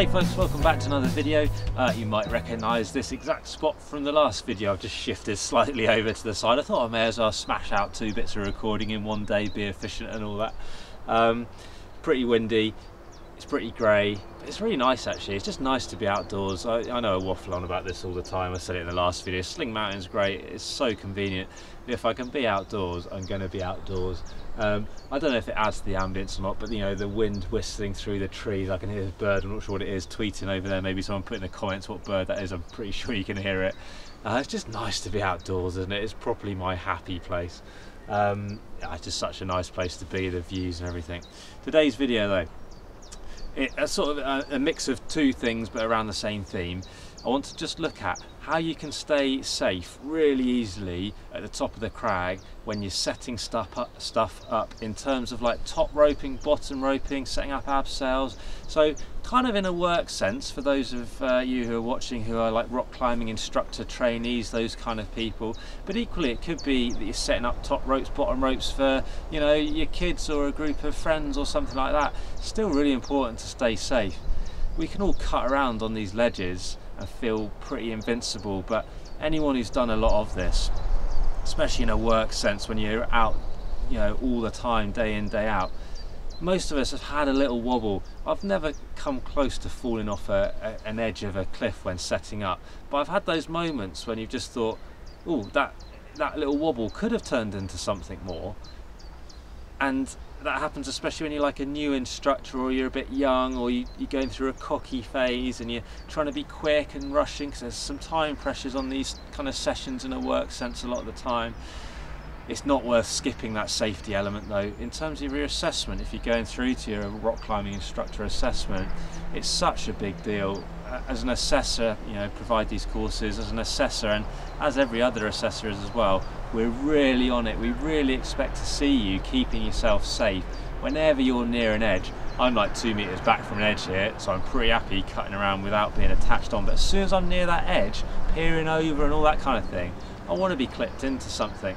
Hey folks, welcome back to another video. Uh, you might recognise this exact spot from the last video. I've just shifted slightly over to the side. I thought I may as well smash out two bits of recording in one day, be efficient and all that. Um, pretty windy, it's pretty grey. It's really nice actually. It's just nice to be outdoors. I, I, know I waffle on about this all the time. I said it in the last video. Sling Mountain's great. It's so convenient. If I can be outdoors, I'm going to be outdoors. Um, I don't know if it adds to the ambience or not, but you know the wind whistling through the trees. I can hear a bird. I'm not sure what it is tweeting over there. Maybe someone put in the comments what bird that is. I'm pretty sure you can hear it. Uh, it's just nice to be outdoors, isn't it? It's properly my happy place. Um, it's just such a nice place to be. The views and everything. Today's video though it's sort of a, a, mix of two things but around the same theme. I want to just look at how you can stay safe really easily at the top of the crag when you're setting stuff up, stuff up in terms of like top roping, bottom roping, setting up abseils. So kind of in a work sense for those of uh, you who are watching who are like rock climbing instructor trainees, those kind of people. But equally it could be that you're setting up top ropes, bottom ropes for you know your kids or a group of friends or something like that. Still really important to stay safe. We can all cut around on these ledges and feel pretty invincible. But anyone who's done a lot of this, especially in a work sense, when you're out, you know, all the time, day in, day out, most of us have had a little wobble. I've never come close to falling off a, a, an edge of a cliff when setting up, but I've had those moments when you've just thought, oh, that that little wobble could have turned into something more. And that happens especially when you're like a new instructor or you're a bit young or you, are going through a cocky phase and you're trying to be quick and rushing because there's some time pressures on these kind of sessions in a work sense a lot of the time. It's not worth skipping that safety element though. In terms of your assessment, if you're going through to your rock climbing instructor assessment, it's such a big deal. As an assessor, you know, provide these courses as an assessor and as every other assessor is as well, we're really on it. We really expect to see you keeping yourself safe whenever you're near an edge. I'm like two meters back from an edge here, so I'm pretty happy cutting around without being attached on. But as soon as I'm near that edge, peering over and all that kind of thing, I want to be clipped into something.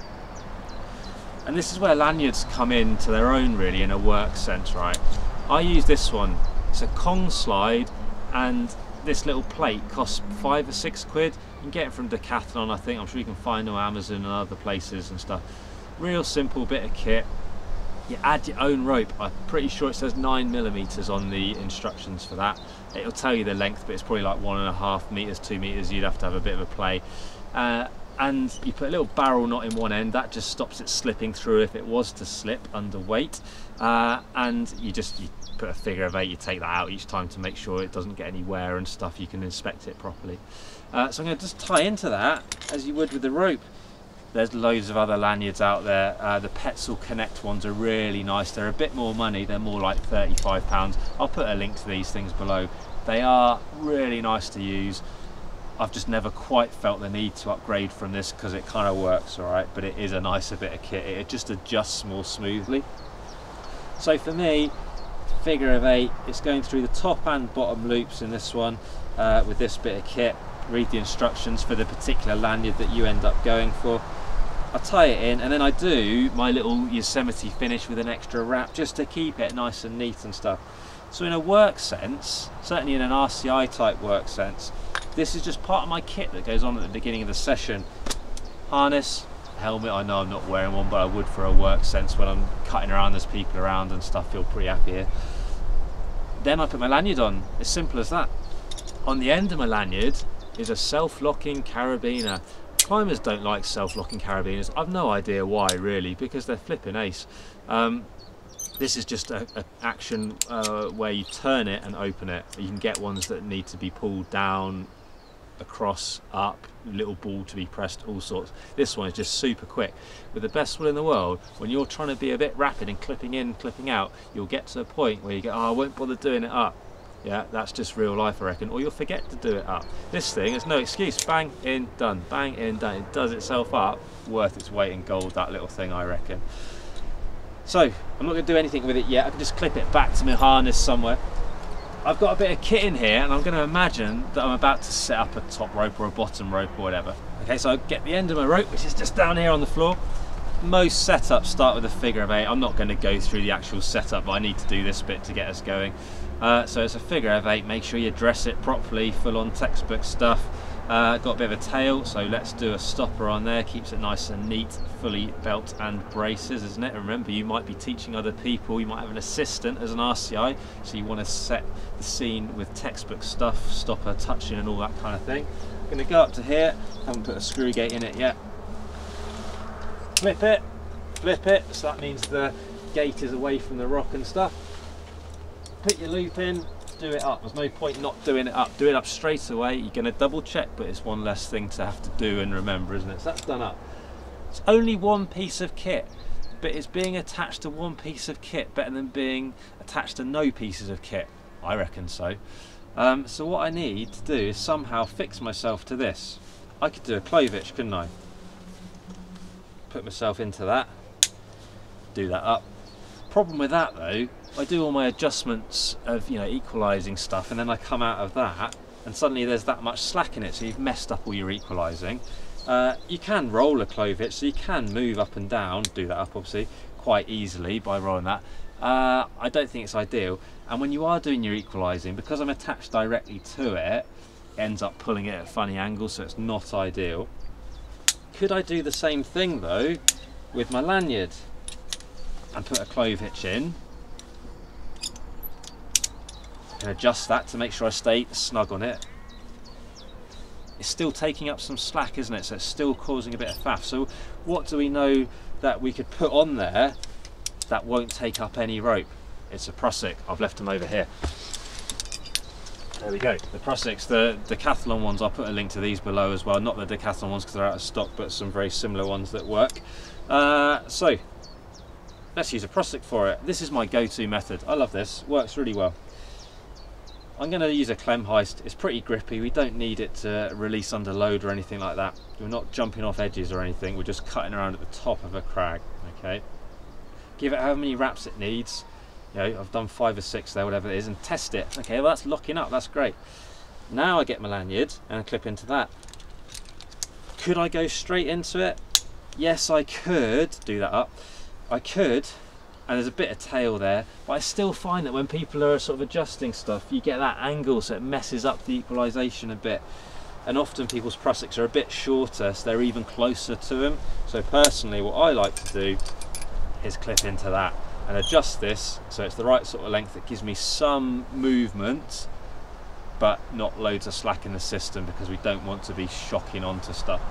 And this is where lanyards come into their own really in a work sense, right? I use this one. It's a Kong Slyde and this little plate costs five or six quid. You can get it from Decathlon, I think. I'm sure you can find it on Amazon and other places and stuff. Real simple bit of kit. You add your own rope. I'm pretty sure it says nine millimeters on the instructions for that. It'll tell you the length, but it's probably like one and a half meters, two meters. You'd have to have a bit of a play. Uh, and you put a little barrel knot in one end that just stops it slipping through if it was to slip under weight uh, and you just you put a figure of eight you take that out each time to make sure it doesn't get any wear and stuff you can inspect it properly. Uh, so I'm going to just tie into that as you would with the rope. There's loads of other lanyards out there. Uh, the Petzl Connect ones are really nice. They're a bit more money. They're more like 35 pounds. I'll put a link to these things below. They are really nice to use. I've just never quite felt the need to upgrade from this because it kind of works all right, but it is a nicer bit of kit. It just adjusts more smoothly. So for me, figure of eight, it's going through the top and bottom loops in this one uh, with this bit of kit. Read the instructions for the particular lanyard that you end up going for. I tie it in and then I do my little Yosemite finish with an extra wrap just to keep it nice and neat and stuff. So in a work sense, certainly in an RCI type work sense, this is just part of my kit that goes on at the beginning of the session. Harness, helmet, I know I'm not wearing one, but I would for a work sense when I'm cutting around, there's people around and stuff, feel pretty happy here. Then I put my lanyard on, as simple as that. On the end of my lanyard is a self-locking carabiner. Climbers don't like self-locking carabiners. I've no idea why really, because they're flipping ace. Um, this is just an action uh, where you turn it and open it. You can get ones that need to be pulled down, across, up, little ball to be pressed, all sorts. This one is just super quick. With the best will in the world, when you're trying to be a bit rapid and clipping in, clipping out, you'll get to a point where you go, oh, I won't bother doing it up. Yeah, that's just real life, I reckon. Or you'll forget to do it up. This thing, there's no excuse. Bang, in, done. Bang, in, done. It does itself up. Worth its weight in gold, that little thing, I reckon. So, I'm not going to do anything with it yet. I can just clip it back to my harness somewhere. I've got a bit of kit in here and I'm going to imagine that I'm about to set up a top rope or a bottom rope or whatever. Okay, so I get the end of my rope, which is just down here on the floor. most setups start with a figure of eight. I'm not going to go through the actual setup, but I need to do this bit to get us going. Uh, so it's a figure of eight. Make sure you dress it properly, full on textbook stuff. Uh, got a bit of a tail, so let's do a stopper on there. Keeps it nice and neat, fully belt and braces, isn't it? And remember, you might be teaching other people. You might have an assistant as an RCI, so you want to set the scene with textbook stuff, stopper, touching, and all that kind of thing. I'm going to go up to here. Haven't put a screw gate in it yet. Flip it, flip it. So that means the gate is away from the rock and stuff. Put your loop in, do it up. There's no point not doing it up. Do it up straight away. You're going to double check, but it's one less thing to have to do and remember, isn't it? So that's done up. It's only one piece of kit, but it's being attached to one piece of kit better than being attached to no pieces of kit. I reckon so. Um, so what I need to do is somehow fix myself to this. I could do a clove hitch, couldn't I? Put myself into that, do that up. Problem with that though I do all my adjustments of you know equalizing stuff and then I come out of that and suddenly there's that much slack in it so you've messed up all your equalizing. Uh, you can roll a clove hitch so you can move up and down do that up obviously quite easily by rolling that. Uh, I don't think it's ideal and when you are doing your equalizing because I'm attached directly to it, it ends up pulling it at funny angles so it's not ideal. Could I do the same thing though with my lanyard and put a clove hitch in can adjust that to make sure I stay snug on it. It's still taking up some slack, isn't it? So it's still causing a bit of faff. So what do we know that we could put on there that won't take up any rope? It's a Prusik. I've left them over here. There we go. The Prusiks, the Decathlon ones, I'll put a link to these below as well. Not the Decathlon ones because they're out of stock, but some very similar ones that work. Uh, so, let's use a Prusik for it. This is my go-to method. I love this. Works really well. I'm going to use a klemheist. It's pretty grippy. We don't need it to release under load or anything like that. We're not jumping off edges or anything. We're just cutting around at the top of a crag. Okay. Give it how many wraps it needs. You know, I've done five or six there, whatever it is, and test it. Okay, well that's locking up. That's great. Now I get my lanyard and I clip into that. Could I go straight into it? Yes, I could do that up. I could, and there's a bit of tail there but I still find that when people are sort of adjusting stuff you get that angle so it messes up the equalization a bit. And often people's Prusiks are a bit shorter so they're even closer to them. So personally what I like to do is clip into that and adjust this so it's the right sort of length that gives me some movement but not loads of slack in the system because we don't want to be shocking onto stuff.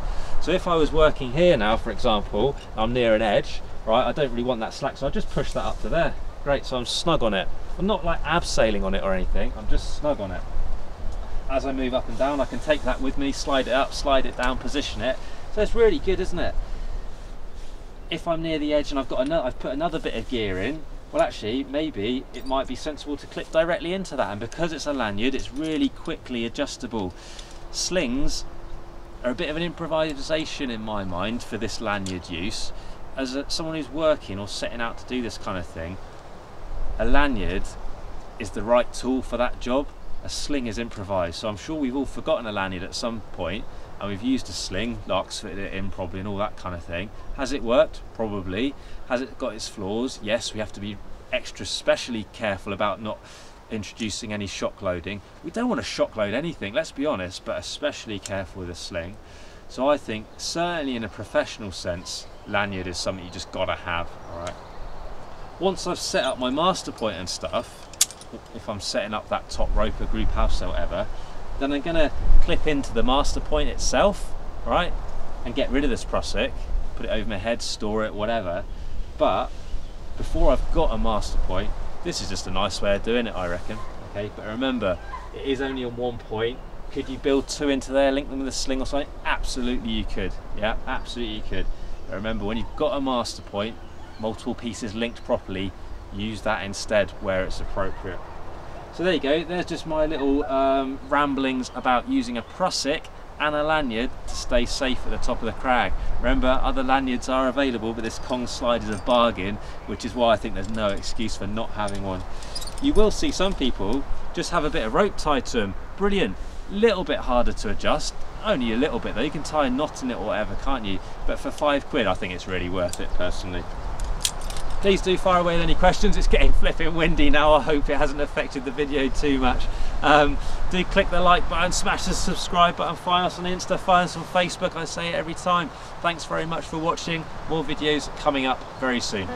So if I was working here now for example I'm near an edge right? I don't really want that slack so I just push that up to there. Great so I'm snug on it. I'm not like abseiling on it or anything. I'm just snug on it. As I move up and down I can take that with me slide it up slide it down position it. So it's really good isn't it? If I'm near the edge and I've got another I've put another bit of gear in well actually maybe it might be sensible to clip directly into that. And because it's a lanyard it's really quickly adjustable. Slings are a bit of an improvisation in my mind for this lanyard use as a, someone who's working or setting out to do this kind of thing, a lanyard is the right tool for that job. A sling is improvised. So I'm sure we've all forgotten a lanyard at some point and we've used a sling, Lark's footed it in probably and all that kind of thing. Has it worked? Probably. Has it got its flaws? Yes, we have to be extra specially careful about not introducing any shock loading. We don't want to shock load anything, let's be honest, but especially careful with a sling. So I think certainly in a professional sense, lanyard is something you just gotta have, alright? Once I've set up my master point and stuff, if I'm setting up that top roper group house or whatever, then I'm gonna clip into the master point itself, right? And get rid of this Prusik, put it over my head, store it, whatever. But before I've got a master point, this is just a nice way of doing it, I reckon. Okay, but remember, it is only on one point. Could you build two into there, link them with a sling or something? Absolutely you could. Yeah, absolutely you could. But remember, when you've got a master point, multiple pieces linked properly, use that instead where it's appropriate. So there you go, there's just my little um, ramblings about using a Prusik and a lanyard to stay safe at the top of the crag. Remember, other lanyards are available, but this Kong Slyde is a bargain, which is why I think there's no excuse for not having one. You will see some people just have a bit of rope tied to them. Brilliant. Little bit harder to adjust. Only a little bit though. You can tie a knot in it or whatever can't you? But for five quid I think it's really worth it personally. Please do fire away with any questions. It's getting flipping windy now. I hope it hasn't affected the video too much. Um, do click the like button smash the subscribe button find us on Insta find us on Facebook. I say it every time. Thanks very much for watching. More videos coming up very soon